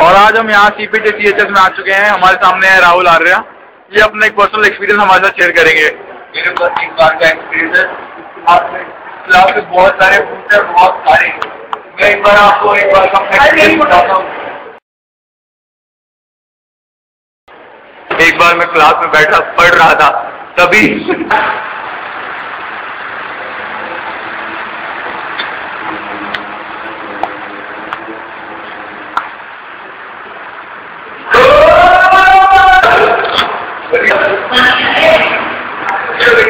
और आज हम यहाँ सी एच एस में आ चुके हैं। हमारे सामने है राहुल आर्या। ये अपना एक पर्सनल एक्सपीरियंस हमारे साथ शेयर करेंगे। मेरे पास एक बार का एक्सपीरियंस है। क्लास में बहुत सारे बूथ है बहुत सारे। मैं एक बार आपको एक बार का एक्सपीरियंस बताता हूँ। एक बार मैं क्लास में बैठा पढ़ रहा था। तभी Here we go.